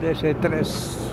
DS3.